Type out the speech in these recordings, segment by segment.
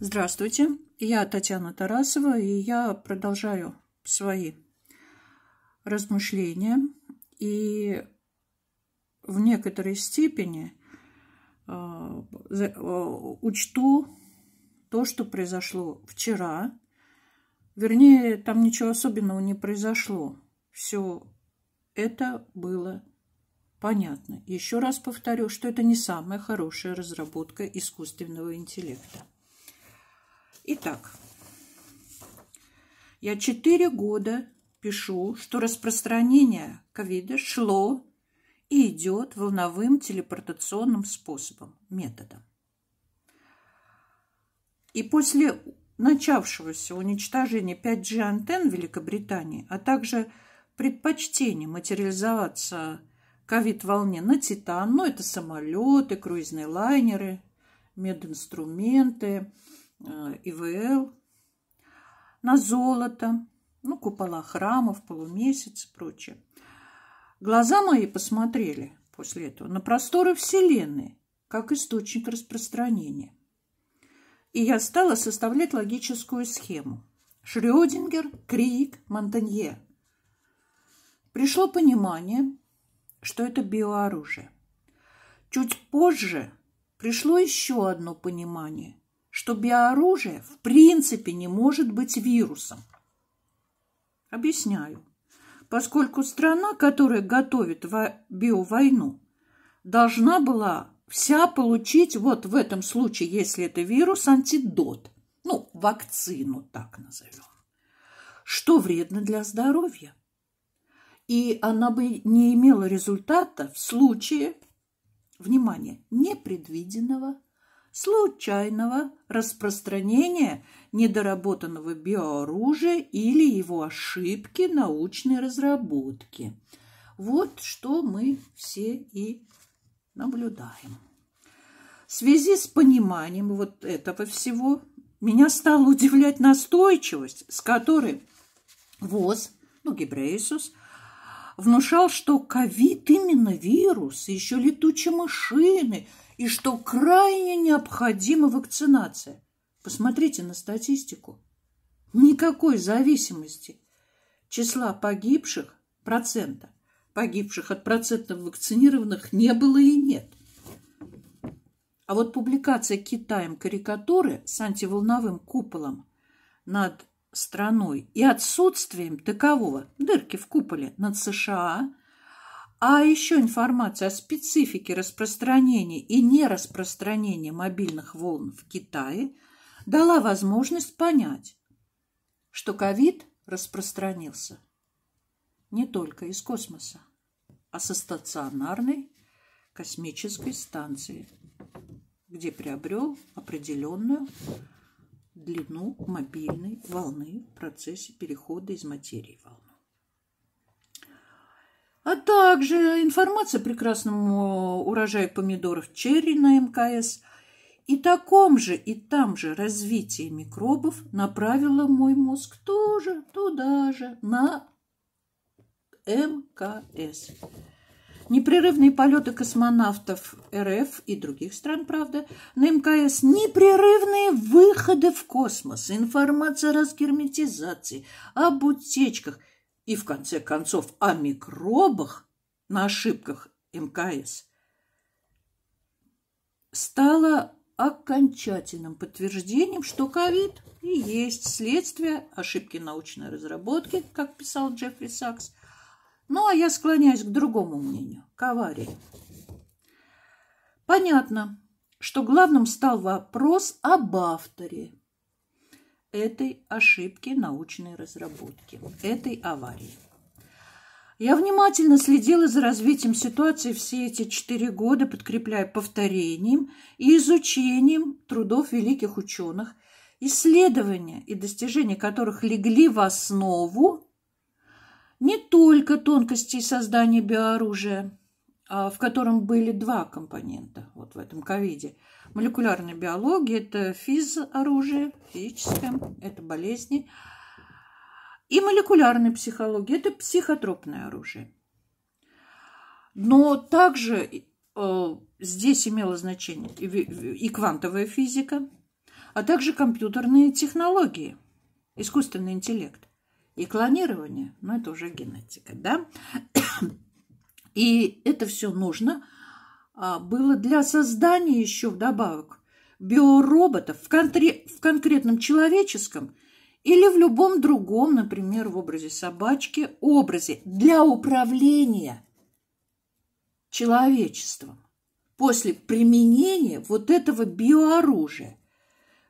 Здравствуйте, я Татьяна Тарасова, и я продолжаю свои размышления. И в некоторой степени э, учту то, что произошло вчера. Вернее, там ничего особенного не произошло. Все это было понятно. Еще раз повторю, что это не самая хорошая разработка искусственного интеллекта. Итак, я четыре года пишу, что распространение ковида шло и идет волновым телепортационным способом, методом. И после начавшегося уничтожения 5G-антенн в Великобритании, а также предпочтения материализоваться ковид-волне на Титан, ну это самолеты, круизные лайнеры, мединструменты – ИВЛ, на золото, ну, купола храмов, полумесяц и прочее. Глаза мои посмотрели после этого на просторы Вселенной, как источник распространения. И я стала составлять логическую схему. Шрёдингер, Крик, Монтанье. Пришло понимание, что это биооружие. Чуть позже пришло еще одно понимание – что биооружие в принципе не может быть вирусом. Объясняю. Поскольку страна, которая готовит биовойну, должна была вся получить, вот в этом случае, если это вирус, антидот. Ну, вакцину так назовем. Что вредно для здоровья. И она бы не имела результата в случае, внимание, непредвиденного случайного распространения недоработанного биооружия или его ошибки научной разработки. Вот что мы все и наблюдаем. В связи с пониманием вот этого всего меня стала удивлять настойчивость, с которой ВОЗ, ну, Гебрейсус, внушал, что ковид именно вирус, и еще летучие машины – и что крайне необходима вакцинация. Посмотрите на статистику. Никакой зависимости числа погибших, процента, погибших от процентов вакцинированных не было и нет. А вот публикация Китаем карикатуры с антиволновым куполом над страной и отсутствием такового дырки в куполе над США – а еще информация о специфике распространения и нераспространения мобильных волн в Китае дала возможность понять, что ковид распространился не только из космоса, а со стационарной космической станции, где приобрел определенную длину мобильной волны в процессе перехода из материи волны а также информация о прекрасном урожае помидоров черри на МКС и таком же и там же развитии микробов направила мой мозг тоже туда же, на МКС. Непрерывные полеты космонавтов РФ и других стран, правда, на МКС, непрерывные выходы в космос, информация о разгерметизации, об утечках – и, в конце концов, о микробах на ошибках МКС стало окончательным подтверждением, что ковид и есть следствие ошибки научной разработки, как писал Джеффри Сакс. Ну, а я склоняюсь к другому мнению, к аварии. Понятно, что главным стал вопрос об авторе – этой ошибки научной разработки, этой аварии. Я внимательно следила за развитием ситуации все эти четыре года, подкрепляя повторением и изучением трудов великих ученых, исследования и достижения которых легли в основу не только тонкостей создания биооружия, а в котором были два компонента вот в этом ковиде – Молекулярная биология – это физоружие, физическое, это болезни. И молекулярная психология – это психотропное оружие. Но также э, здесь имело значение и, и квантовая физика, а также компьютерные технологии, искусственный интеллект и клонирование, ну это уже генетика, да? И это все нужно а, было для создания еще вдобавок биороботов в, конкре- в конкретном человеческом или в любом другом, например, в образе собачки, образе для управления человечеством после применения вот этого биооружия,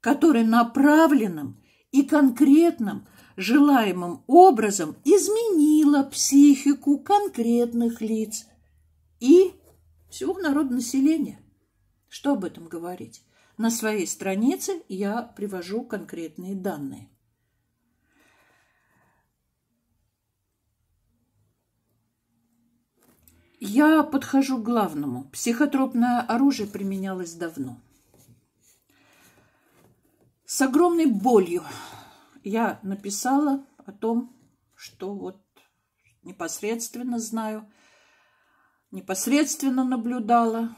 которое направленным и конкретным желаемым образом изменило психику конкретных лиц и всего народонаселения. Что об этом говорить? На своей странице я привожу конкретные данные. Я подхожу к главному. Психотропное оружие применялось давно. С огромной болью я написала о том, что вот непосредственно знаю, непосредственно наблюдала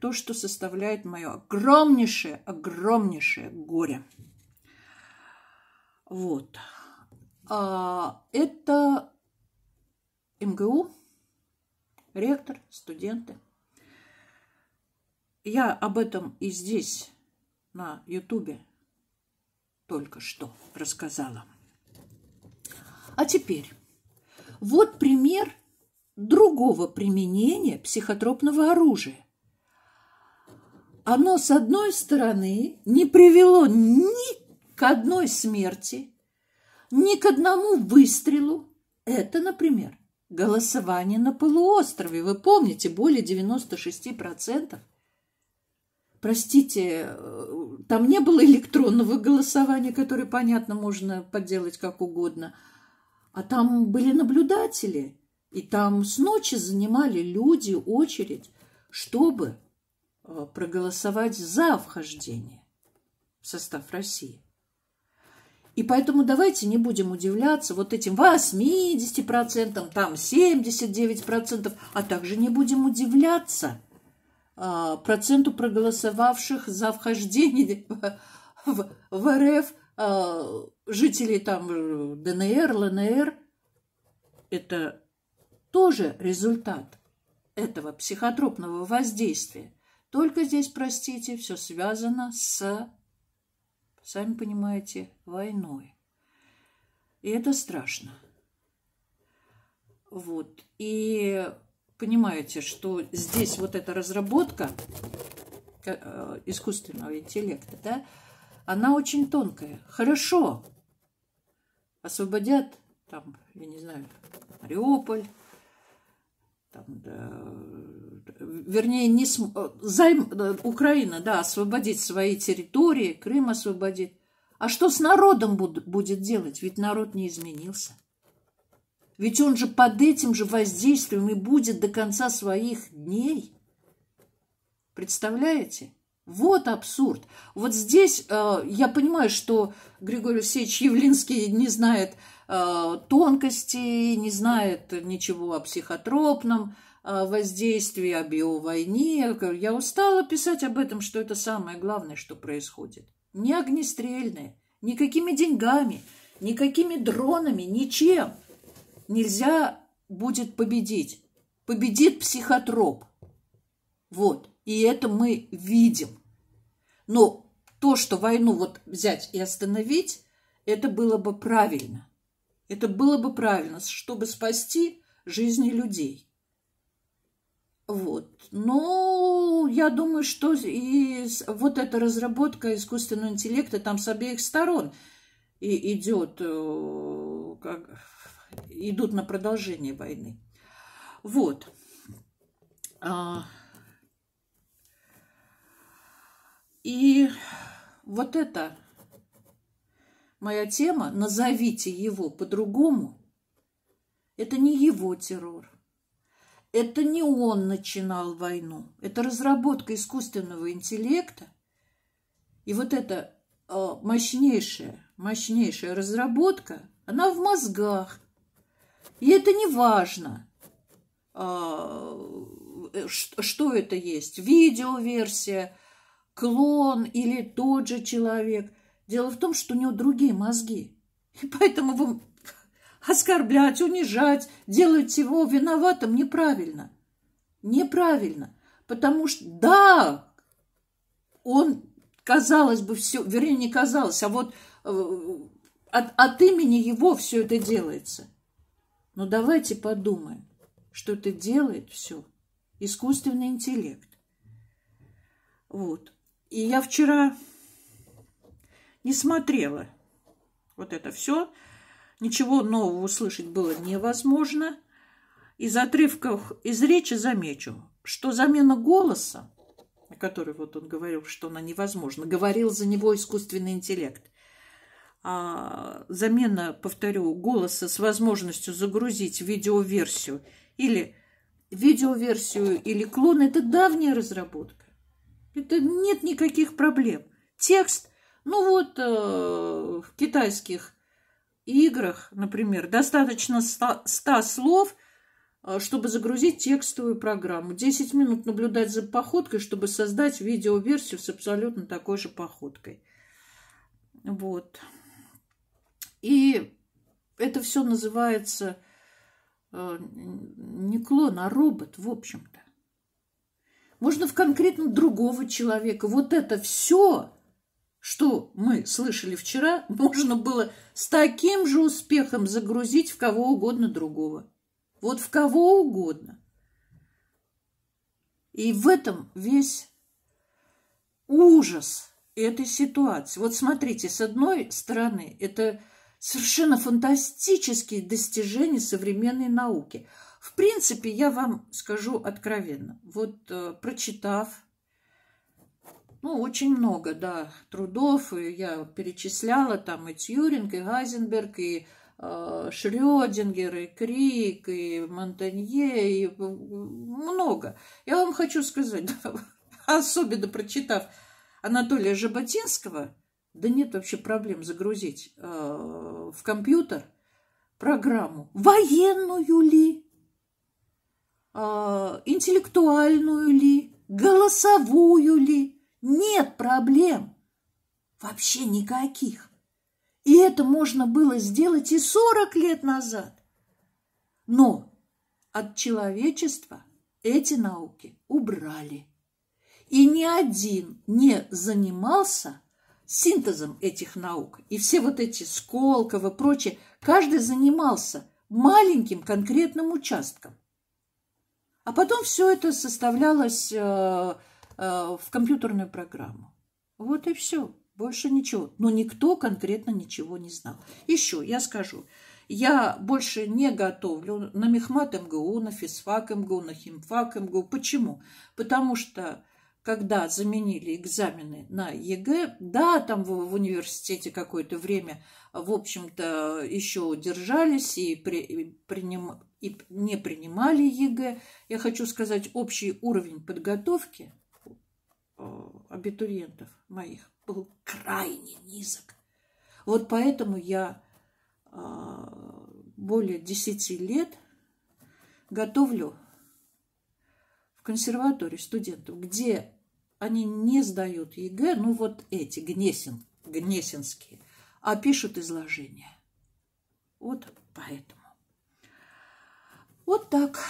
то, что составляет мое огромнейшее, огромнейшее горе. Вот. А, это МГУ, ректор, студенты. Я об этом и здесь, на Ютубе, только что рассказала. А теперь, вот пример другого применения психотропного оружия. Оно, с одной стороны, не привело ни к одной смерти, ни к одному выстрелу. Это, например, голосование на полуострове. Вы помните, более 96%. Простите, э, там не было электронного голосования, которое, понятно, можно подделать как угодно. А там были наблюдатели. И там с ночи занимали люди очередь, чтобы э, проголосовать за вхождение в состав России. И поэтому давайте не будем удивляться вот этим 80%, там 79%, а также не будем удивляться проценту проголосовавших за вхождение в, в РФ а, жителей там ДНР, ЛНР. Это тоже результат этого психотропного воздействия. Только здесь, простите, все связано с сами понимаете, войной. И это страшно. Вот. И понимаете, что здесь вот эта разработка э, искусственного интеллекта, да, она очень тонкая. Хорошо, освободят там, я не знаю, Мариуполь, там, да, вернее, не см... Э, займ... Э, Украина, да, освободит свои территории, Крым освободит. А что с народом будет делать? Ведь народ не изменился. Ведь он же под этим же воздействием и будет до конца своих дней. Представляете? Вот абсурд. Вот здесь э, я понимаю, что Григорий Алексеевич Явлинский не знает э, тонкостей, не знает ничего о психотропном, воздействии, о биовойне. Я устала писать об этом, что это самое главное, что происходит. Не огнестрельное, никакими деньгами, никакими дронами, ничем нельзя будет победить. Победит психотроп. Вот. И это мы видим. Но то, что войну вот взять и остановить, это было бы правильно. Это было бы правильно, чтобы спасти жизни людей. Вот. Ну, я думаю, что и вот эта разработка искусственного интеллекта там с обеих сторон и идет, э, как, идут на продолжение войны. Вот. А, и вот это моя тема, назовите его по-другому, это не его террор. Это не он начинал войну, это разработка искусственного интеллекта. И вот эта э, мощнейшая, мощнейшая разработка, она в мозгах. И это не важно, э, что это есть, видеоверсия, клон или тот же человек. Дело в том, что у него другие мозги. И поэтому вы оскорблять, унижать, делать его виноватым неправильно. Неправильно. Потому что, да, он, казалось бы, все, вернее, не казалось, а вот э, от, от имени его все это делается. Но давайте подумаем, что это делает все искусственный интеллект. Вот. И я вчера не смотрела вот это все. Ничего нового услышать было невозможно. Из отрывков из речи замечу, что замена голоса, о которой вот он говорил, что она невозможна, говорил за него искусственный интеллект. А замена, повторю, голоса с возможностью загрузить видеоверсию или видеоверсию или клон – это давняя разработка. Это нет никаких проблем. Текст, ну вот э, в китайских играх, например, достаточно 100, 100 слов, э, чтобы загрузить текстовую программу. 10 минут наблюдать за походкой, чтобы создать видеоверсию с абсолютно такой же походкой. Вот. И это все называется э, не клон, а робот, в общем-то. Можно в конкретно другого человека. Вот это все что мы слышали вчера, можно было с таким же успехом загрузить в кого угодно другого. Вот в кого угодно. И в этом весь ужас этой ситуации. Вот смотрите, с одной стороны, это совершенно фантастические достижения современной науки. В принципе, я вам скажу откровенно. Вот э, прочитав ну, очень много, да, трудов. И я перечисляла там и Тьюринг, и Гайзенберг, и э, Шрёдингер, и Крик, и Монтанье, и много. Я вам хочу сказать, особенно прочитав Анатолия Жаботинского, да нет вообще проблем загрузить э, в компьютер программу военную ли, э, интеллектуальную ли, голосовую ли, нет проблем. Вообще никаких. И это можно было сделать и 40 лет назад. Но от человечества эти науки убрали. И ни один не занимался синтезом этих наук. И все вот эти Сколково и прочее, каждый занимался маленьким конкретным участком. А потом все это составлялось э, Э, в компьютерную программу. Вот и все. Больше ничего. Но никто конкретно ничего не знал. Еще я скажу. Я больше не готовлю на Мехмат МГУ, на физфак МГУ, на химфак МГУ. Почему? Потому что когда заменили экзамены на ЕГЭ, да, там в, в университете какое-то время, в общем-то, еще держались и, при, приним, и не принимали ЕГЭ. Я хочу сказать, общий уровень подготовки Э, абитуриентов моих был крайне низок. Вот поэтому я э, более 10 лет готовлю в консерватории студентов, где они не сдают ЕГЭ, ну вот эти, Гнесин, Гнесинские, а пишут изложения. Вот поэтому. Вот так.